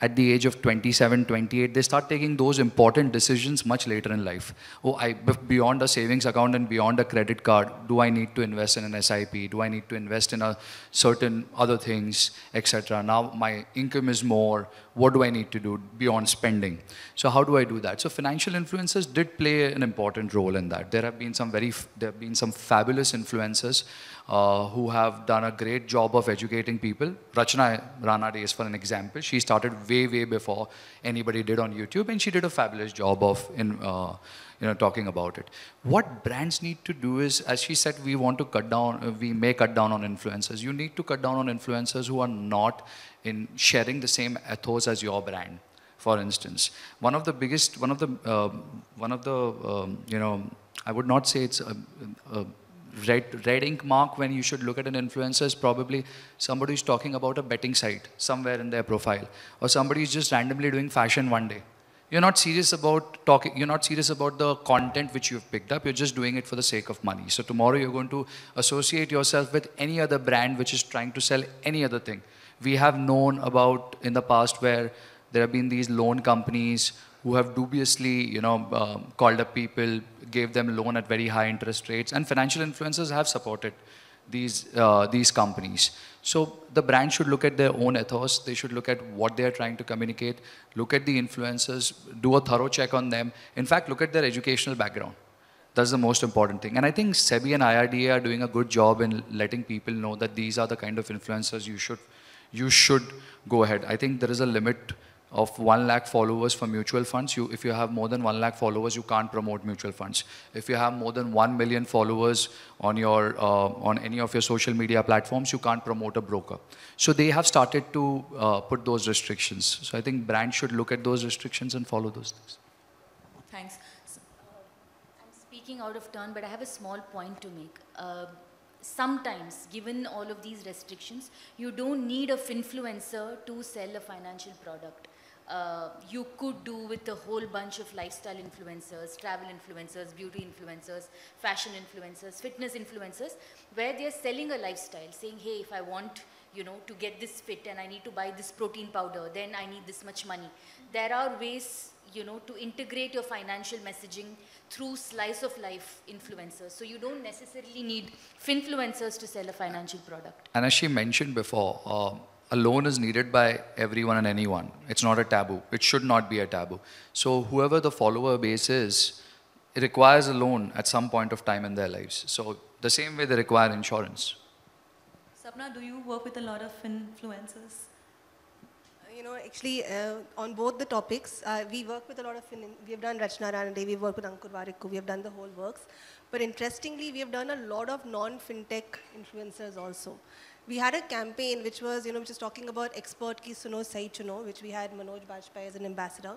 at the age of 27, 28, they start taking those important decisions much later in life. Oh, I, beyond a savings account and beyond a credit card, do I need to invest in an SIP? Do I need to invest in a certain other things, etc.? Now my income is more. What do I need to do beyond spending? So how do I do that? So financial influencers did play an important role in that. There have been some very, there have been some fabulous influencers uh, who have done a great job of educating people. Rachna Ranade is for an example. She started way, way before anybody did on YouTube, and she did a fabulous job of in, uh, you know, talking about it. What brands need to do is, as she said, we want to cut down, uh, we may cut down on influencers. You need to cut down on influencers who are not in sharing the same ethos as your brand for instance. One of the biggest, one of the, uh, one of the, um, you know, I would not say it's a, a, red, red ink mark when you should look at an influencer is probably somebody who's talking about a betting site somewhere in their profile or somebody who's just randomly doing fashion one day. You're not serious about talking you're not serious about the content which you've picked up you're just doing it for the sake of money. So tomorrow you're going to associate yourself with any other brand which is trying to sell any other thing. We have known about in the past where there have been these loan companies who have dubiously, you know, uh, called up people, gave them loan at very high interest rates, and financial influencers have supported these uh, these companies. So the brand should look at their own ethos. They should look at what they are trying to communicate. Look at the influencers. Do a thorough check on them. In fact, look at their educational background. That's the most important thing. And I think SEBI and IRDA are doing a good job in letting people know that these are the kind of influencers you should you should go ahead. I think there is a limit of 1 lakh followers for mutual funds. You, if you have more than 1 lakh followers, you can't promote mutual funds. If you have more than 1 million followers on, your, uh, on any of your social media platforms, you can't promote a broker. So they have started to uh, put those restrictions. So I think brands should look at those restrictions and follow those things. Thanks. I'm speaking out of turn, but I have a small point to make. Uh, sometimes, given all of these restrictions, you don't need a influencer to sell a financial product uh, you could do with a whole bunch of lifestyle influencers, travel influencers, beauty influencers, fashion influencers, fitness influencers, where they're selling a lifestyle, saying, hey, if I want you know, to get this fit and I need to buy this protein powder, then I need this much money. There are ways, you know, to integrate your financial messaging through slice of life influencers. So you don't necessarily need finfluencers to sell a financial product. And as she mentioned before, uh, a loan is needed by everyone and anyone. It's not a taboo. It should not be a taboo. So whoever the follower base is, it requires a loan at some point of time in their lives. So the same way they require insurance. Sapna, do you work with a lot of influencers? You know, actually, uh, on both the topics, uh, we work with a lot of, fin- we have done Rachna Ranade, we work with Ankur Warikoo, we have done the whole works. But interestingly, we have done a lot of non-fintech influencers also. We had a campaign which was, you know, which is talking about expert ki suno sahi chuno, which we had Manoj Bajpayee as an ambassador.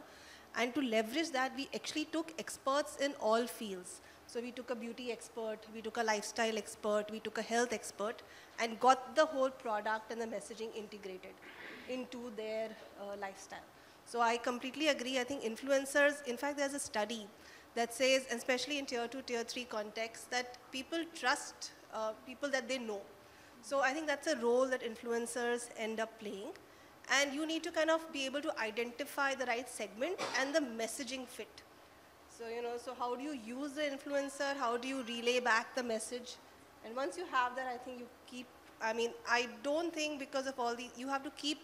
And to leverage that, we actually took experts in all fields. So we took a beauty expert, we took a lifestyle expert, we took a health expert, and got the whole product and the messaging integrated into their uh, lifestyle. So I completely agree. I think influencers, in fact, there's a study that says, especially in tier two, tier three context, that people trust uh, people that they know. So I think that's a role that influencers end up playing. And you need to kind of be able to identify the right segment and the messaging fit. So, you know, so how do you use the influencer? How do you relay back the message? And once you have that, I think you keep, I mean, I don't think because of all these, you have to keep,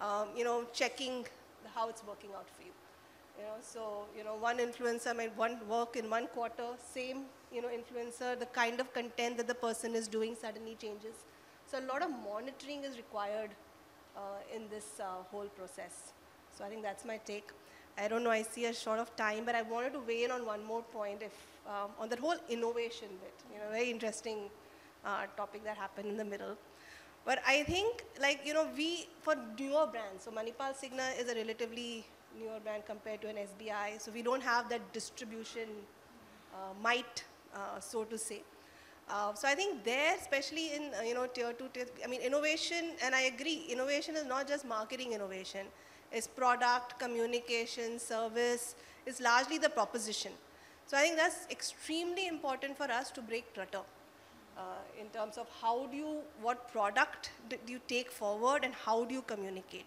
um, you know, checking how it's working out for you. You know, so, you know, one influencer might one work in one quarter, same, you know, influencer, the kind of content that the person is doing suddenly changes. So a lot of monitoring is required uh, in this uh, whole process. So I think that's my take. I don't know, I see a short of time, but I wanted to weigh in on one more point if, um, on that whole innovation bit, you know, very interesting uh, topic that happened in the middle. But I think, like, you know, we, for newer brands, so Manipal Cigna is a relatively newer brand compared to an SBI, so we don't have that distribution uh, might, uh, so to say. Uh, so I think there, especially in, uh, you know, tier two, tier, I mean, innovation, and I agree, innovation is not just marketing innovation It's product, communication, service, is largely the proposition. So I think that's extremely important for us to break clutter uh, in terms of how do you, what product do you take forward and how do you communicate.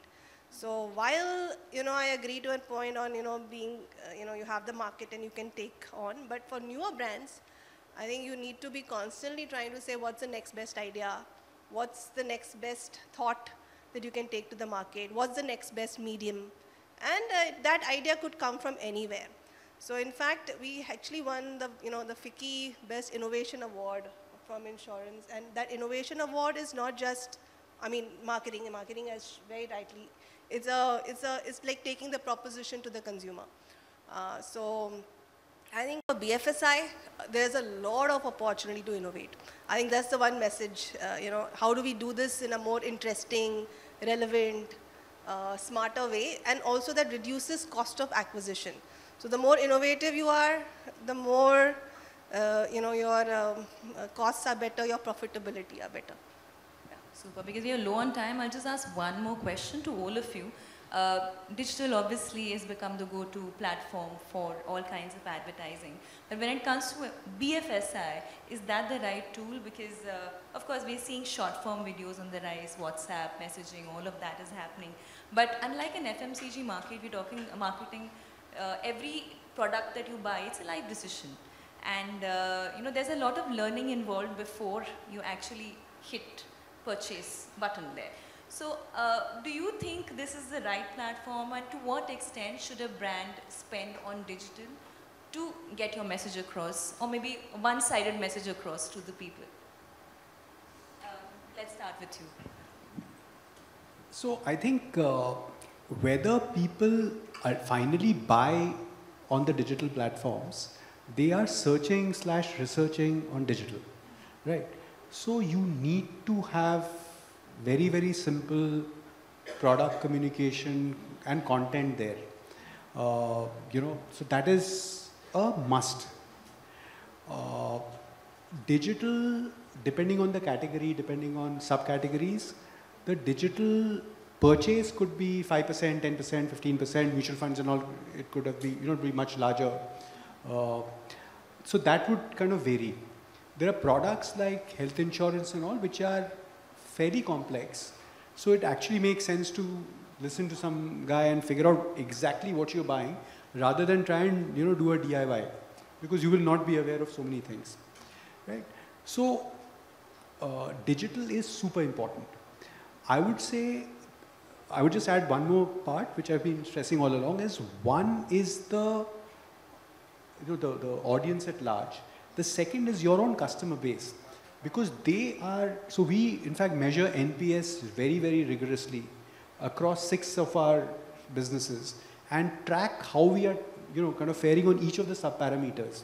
So while, you know, I agree to a point on, you know, being, uh, you know, you have the market and you can take on, but for newer brands, I think you need to be constantly trying to say what's the next best idea, what's the next best thought that you can take to the market? What's the next best medium? And uh, that idea could come from anywhere. So in fact, we actually won the, you know, the FICCI Best Innovation Award from insurance. And that innovation award is not just, I mean, marketing. Marketing, as very rightly, it's, a, it's, a, it's like taking the proposition to the consumer. Uh, so I think for BFSI, there's a lot of opportunity to innovate. I think that's the one message, uh, you know, how do we do this in a more interesting, relevant, uh, smarter way, and also that reduces cost of acquisition. So the more innovative you are, the more, uh, you know, your um, uh, costs are better, your profitability are better. Super. Because we are low on time, I'll just ask one more question to all of you. Uh, digital obviously has become the go-to platform for all kinds of advertising. But when it comes to BFSI, is that the right tool? Because uh, of course we're seeing short-form videos on the rise, WhatsApp, messaging, all of that is happening. But unlike an FMCG market, we're talking uh, marketing, uh, every product that you buy, it's a life decision. And uh, you know, there's a lot of learning involved before you actually hit purchase button there. So, uh, do you think this is the right platform and to what extent should a brand spend on digital to get your message across or maybe one-sided message across to the people? Um, let's start with you. So, I think uh, whether people finally buy on the digital platforms, they are searching slash researching on digital, right? So, you need to have very, very simple product communication and content there. Uh, you know, so that is a must. Uh, digital, depending on the category, depending on subcategories, the digital purchase could be 5%, 10%, 15%, mutual funds and all, it could have be, you know, be much larger. Uh, so that would kind of vary. There are products like health insurance and all, which are fairly complex. So it actually makes sense to listen to some guy and figure out exactly what you're buying rather than try and you know do a DIY because you will not be aware of so many things, right? So uh, digital is super important. I would say, I would just add one more part which I've been stressing all along is one is the you know the, the audience at large. The second is your own customer base because they are so we in fact measure NPS very very rigorously across six of our businesses and track how we are, you know, kind of faring on each of the sub-parameters.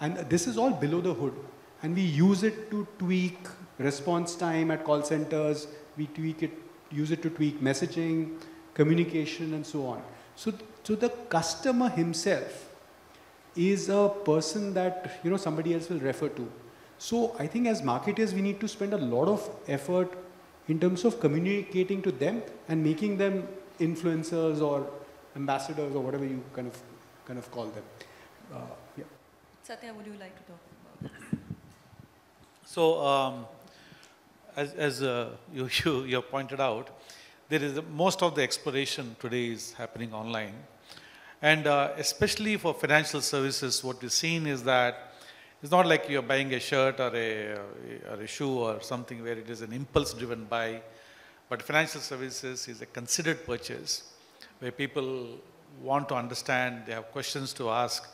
And this is all below the hood. And we use it to tweak response time at call centers. We tweak it, use it to tweak messaging, communication, and so on. So, so the customer himself is a person that, you know, somebody else will refer to. So I think as marketers, we need to spend a lot of effort in terms of communicating to them and making them influencers or ambassadors or whatever you kind of kind of call them. Uh, yeah. Satya, would you like to talk about this? So, um, as, as uh, you, you, you have pointed out, there is a, most of the exploration today is happening online. And uh, especially for financial services, what we've seen is that it's not like you're buying a shirt or a, or a shoe or something where it is an impulse driven buy, but financial services is a considered purchase where people want to understand, they have questions to ask,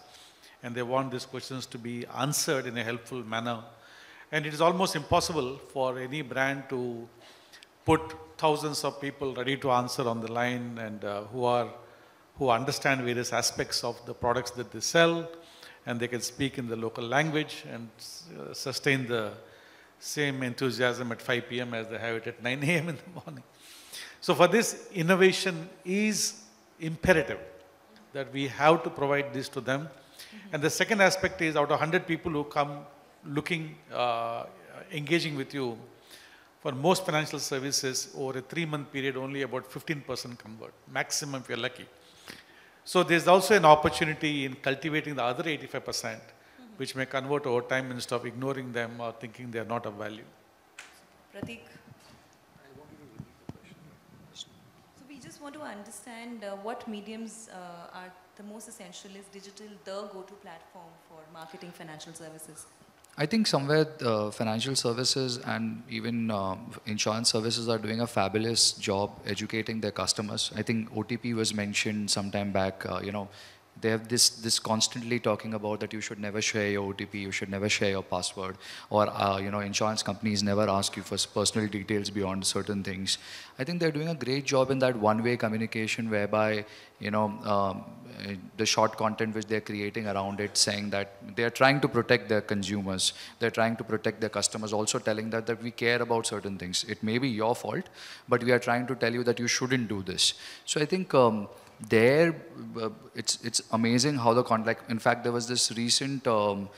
and they want these questions to be answered in a helpful manner. And it is almost impossible for any brand to put thousands of people ready to answer on the line and uh, who are who understand various aspects of the products that they sell and they can speak in the local language and uh, sustain the same enthusiasm at 5 p.m. as they have it at 9 a.m. in the morning. So for this, innovation is imperative that we have to provide this to them. Mm-hmm. And the second aspect is out of 100 people who come looking, uh, engaging with you, for most financial services, over a three-month period, only about 15% convert, maximum if you're lucky. So there's also an opportunity in cultivating the other 85%, percent which may convert over time instead of ignoring them or thinking they are not of value. Pratik? So we just want to understand uh, what mediums uh, are the most essential. Is digital the go-to platform for marketing financial services? I think somewhere uh, financial services and even uh, insurance services are doing a fabulous job educating their customers. I think OTP was mentioned some time back. Uh, you know, they have this this constantly talking about that you should never share your OTP, you should never share your password, or uh, you know insurance companies never ask you for personal details beyond certain things. I think they're doing a great job in that one-way communication, whereby you know um, the short content which they're creating around it, saying that they're trying to protect their consumers, they're trying to protect their customers, also telling that that we care about certain things. It may be your fault, but we are trying to tell you that you shouldn't do this. So I think. Um, there uh, it's it's amazing how the con like in fact there was this recent um,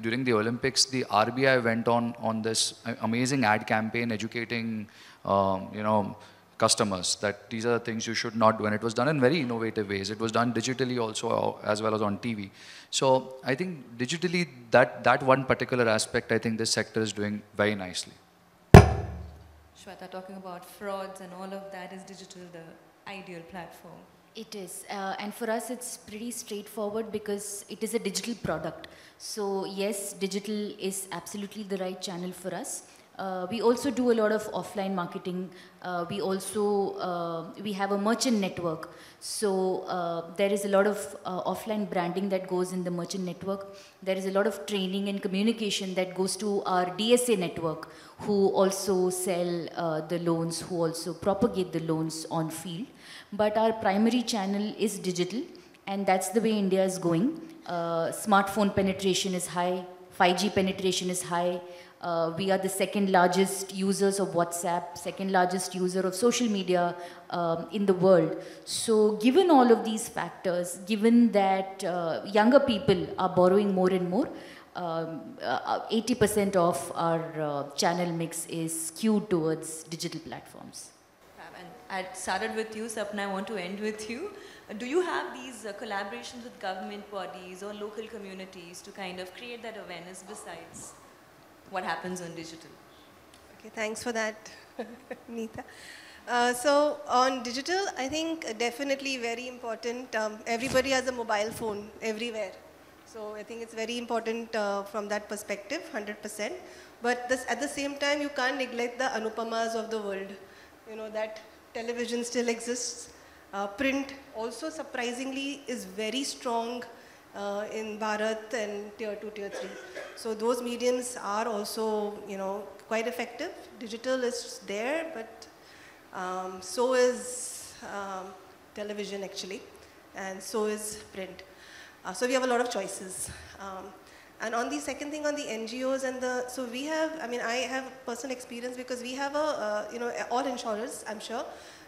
during the olympics the rbi went on on this amazing ad campaign educating um, you know customers that these are the things you should not do. And it was done in very innovative ways. It was done digitally also uh, as well as on tv so i think digitally that that one particular aspect i think this sector is doing very nicely. Shweta, talking about frauds and all of that, is digital the ideal platform? It is, uh, and for us it's pretty straightforward because it is a digital product. So yes, digital is absolutely the right channel for us. Uh, we also do a lot of offline marketing. Uh, we also uh, we have a merchant network, so uh, there is a lot of uh, offline branding that goes in the merchant network. There is a lot of training and communication that goes to our DSA network, who also sell uh, the loans, who also propagate the loans on field. But our primary channel is digital, and that's the way India is going. smartphone penetration is high, 5G penetration is high. Uh, we are the second largest users of WhatsApp, second largest user of social media um, in the world. So given all of these factors, given that uh, younger people are borrowing more and more, 80% um, uh, of our uh, channel mix is skewed towards digital platforms. I started with you, Sapna, I want to end with you. Do you have these uh, collaborations with government bodies or local communities to kind of create that awareness besides what happens on digital. Okay, thanks for that Neeta. Uh, so on digital, I think definitely very important. Um, everybody has a mobile phone everywhere. So I think it's very important uh, from that perspective, 100%. But this, at the same time, you can't neglect the anupamas of the world. You know, that television still exists. Uh, print also surprisingly is very strong uh, in Bharat and tier 2, tier 3. So those mediums are also, you know, quite effective. Digital is there, but um, so is um, television actually, and so is print. Uh, so we have a lot of choices. Um, and on the second thing, on the NGOs and the, so we have, I mean, I have personal experience because we have a, uh, you know, all insurers, I'm sure.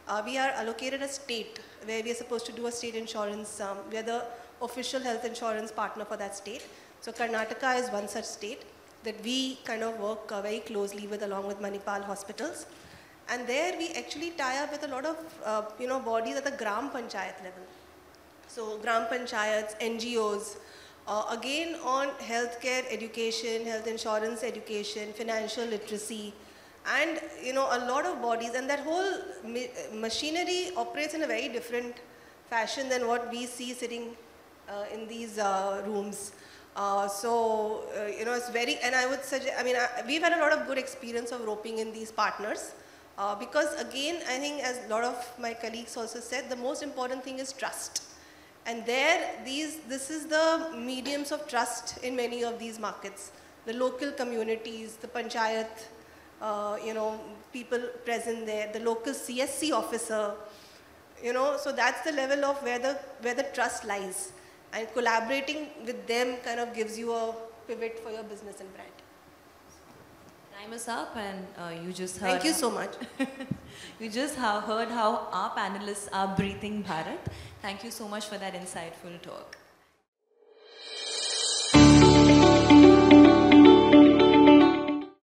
Uh, we are allocated a state where we are supposed to do a state insurance. Um, we are the official health insurance partner for that state. So Karnataka is one such state that we kind of work uh, very closely with along with Manipal hospitals. And there we actually tie up with a lot of, uh, you know, bodies at the Gram Panchayat level. So Gram Panchayats, NGOs, uh, again on healthcare education, health insurance education, financial literacy, and you know a lot of bodies and that whole machinery operates in a very different fashion than what we see sitting in these uh, rooms. Uh, so, uh, you know, it's very, and I would suggest, I mean, I, we've had a lot of good experience of roping in these partners. Uh, because again, I think as a lot of my colleagues also said, the most important thing is trust. And there, these, this is the mediums of trust in many of these markets. The local communities, the panchayat, uh, you know, people present there, the local CSC officer, you know, so that's the level of where the, where the trust lies. And collaborating with them kind of gives you a pivot for your business and brand. Time is up and uh, you just heard... Thank you so much. you just heard how our panelists are breathing Bharat. Thank you so much for that insightful talk.